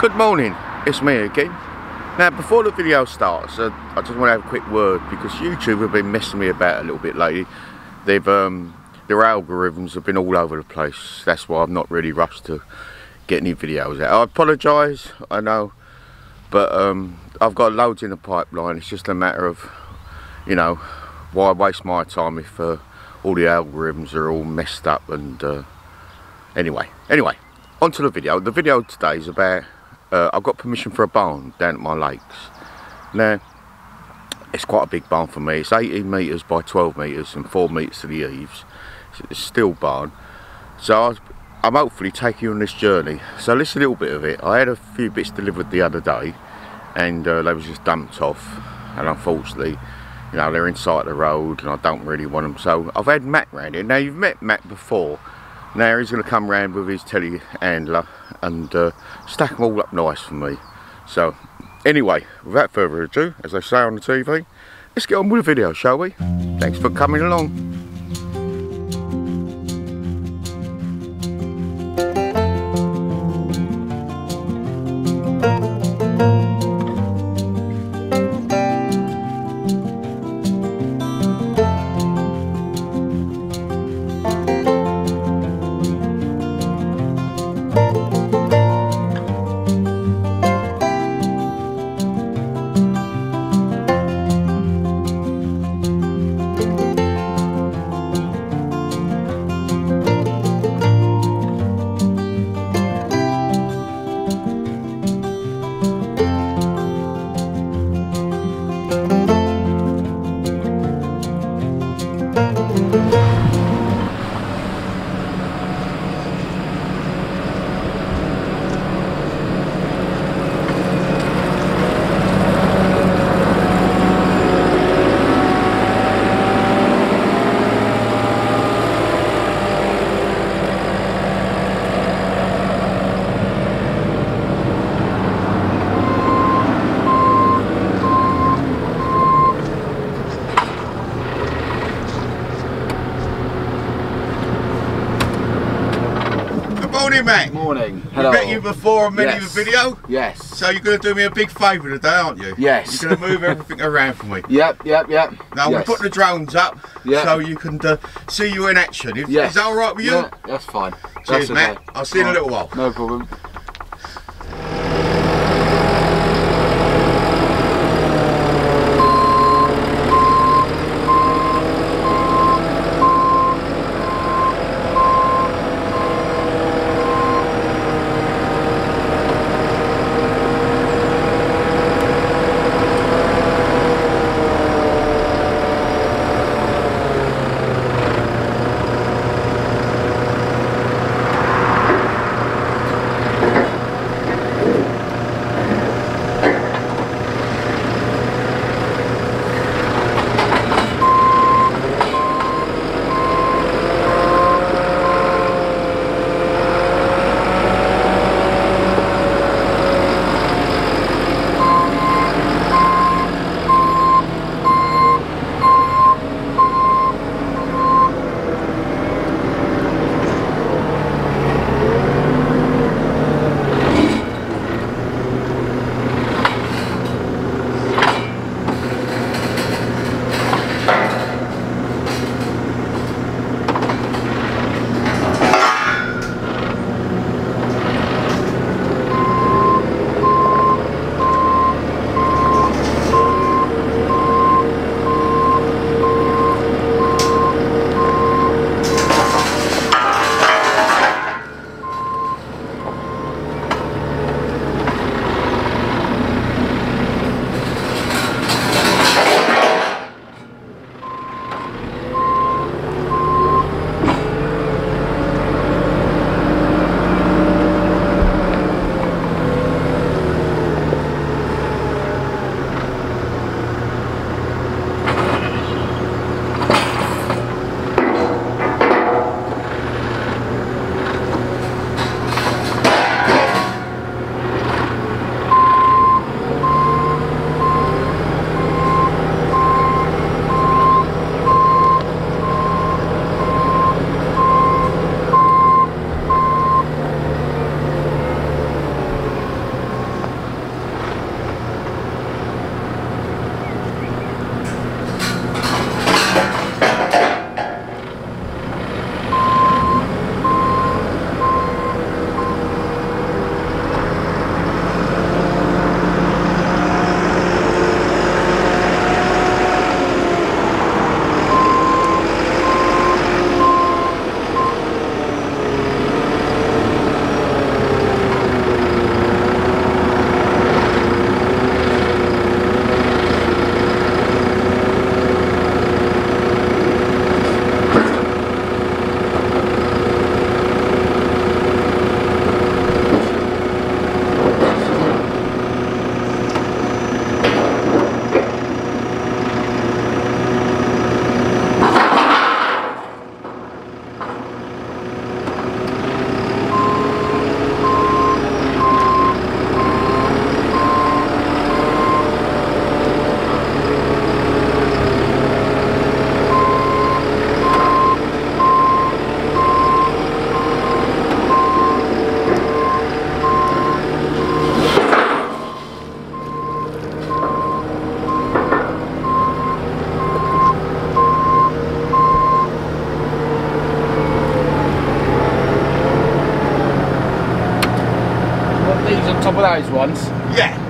Good morning, it's me again. Now before the video starts, uh, I just want to have a quick word because YouTube have been messing me about a little bit lately. They've um, Their algorithms have been all over the place. That's why I'm not really rushed to get any videos out. I apologise, I know, but um, I've got loads in the pipeline. It's just a matter of, you know, why waste my time if uh, all the algorithms are all messed up and uh, anyway, anyway, onto the video. The video today is about uh, I've got permission for a barn down at my lakes. Now, it's quite a big barn for me. It's 18 metres by 12 metres and 4 metres to the eaves. It's a steel barn. So I'm hopefully taking you on this journey. So a little bit of it. I had a few bits delivered the other day and uh, they was just dumped off. And unfortunately, you know, they're inside the road and I don't really want them. So I've had Matt round here. Now you've met Matt before. Now he's going to come round with his telehandler and uh, stack them all up nice for me. So anyway, without further ado, as they say on the TV, let's get on with the video, shall we? Thanks for coming along. Morning, mate. Morning. Hello. I met you before on many Yes. the video. Yes. So you're going to do me a big favour today, aren't you? Yes. You're going to move everything around for me. Yep, yep, yep. Now yes. going to put the drones up Yeah. so you can uh, see you in action. Is, Yes. is that all right with you? Yeah, that's fine. Cheers, that's Matt. okay. I'll see you in a little while. No problem.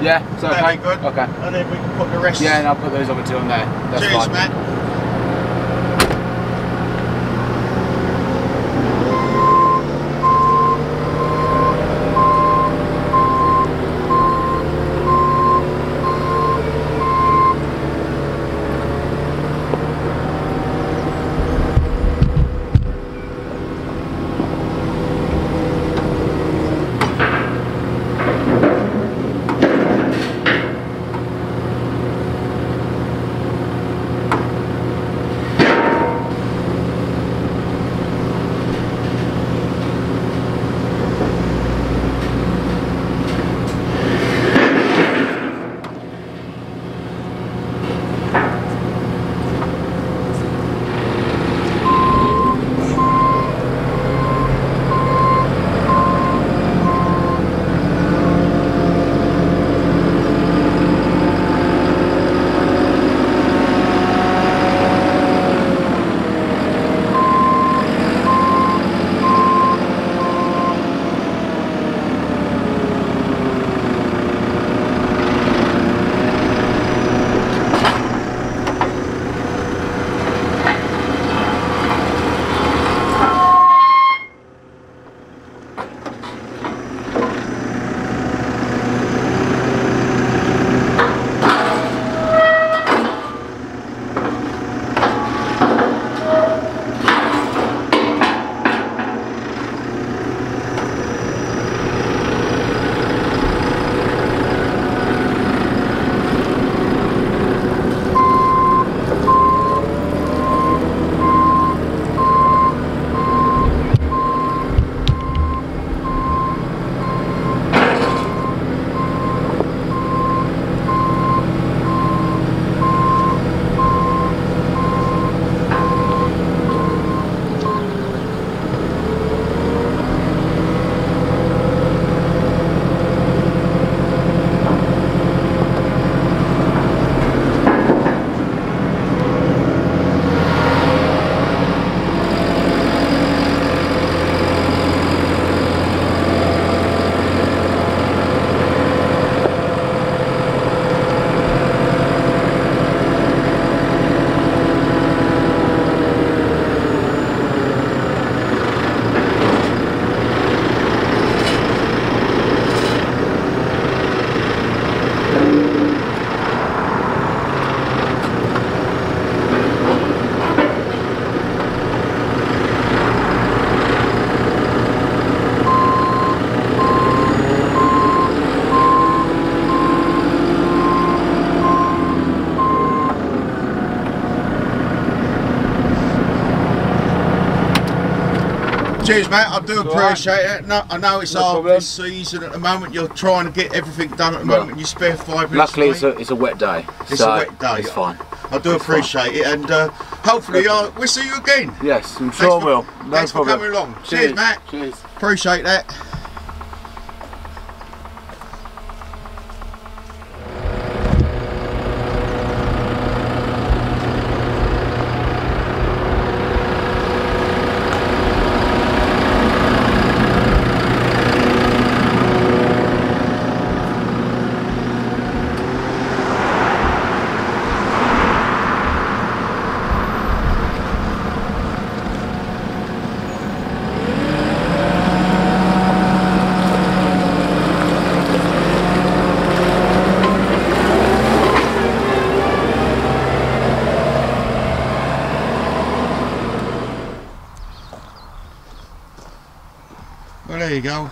Yeah. Is okay? good. Okay. And then we can put the rest. Yeah, and I'll put those other two on there. That's Cheers, fine. Matt. Cheers, mate. I do all right. appreciate it. No, I know it's No hard problem. this season at the moment. You're trying to get everything done at the moment. You spare five minutes. Luckily, it's a, it's a wet day. It's so a wet day. It's fine. I do it's fine. appreciate it, and uh, hopefully uh, we'll see you again. Yes, I'm sure for- we'll. No thanks for coming along. Cheers, Matt. Cheers. Appreciate that. Well, there you go.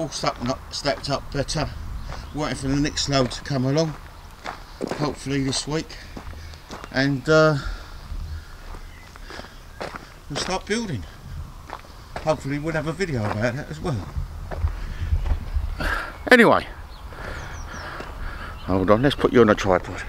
All stacked up, stacked up better. Waiting for the next load to come along. Hopefully this week. And uh, we'll start building. Hopefully we'll have a video about it as well. Anyway. Hold on, let's put you on a tripod.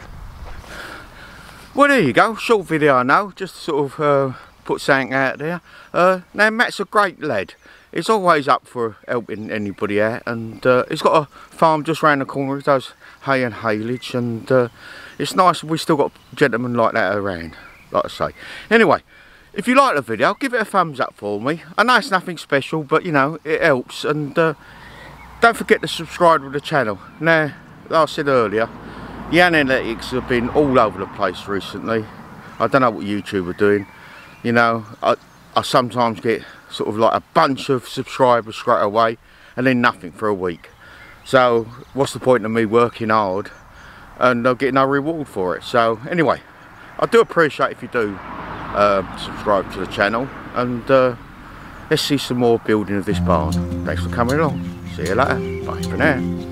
Well, there you go. Short video, I know. Just sort of uh, put something out there. Uh, now, Matt's a great lad. He's always up for helping anybody out, and uh, he's got a farm just round the corner. He does hay and haylage, and uh, it's nice we still got gentlemen like that around, like I say. Anyway, if you like the video, give it a thumbs up for me. I know it's nothing special, but you know, it helps, and uh, don't forget to subscribe to the channel. Now, like I said earlier, the analytics have been all over the place recently. I don't know what YouTube are doing. You know, I, I sometimes get sort of like a bunch of subscribers straight away and then nothing for a week. So what's the point of me working hard and I'll get no reward for it. So anyway, I do appreciate if you do uh, subscribe to the channel and uh, let's see some more building of this barn. Thanks for coming along. See you later. Bye for now.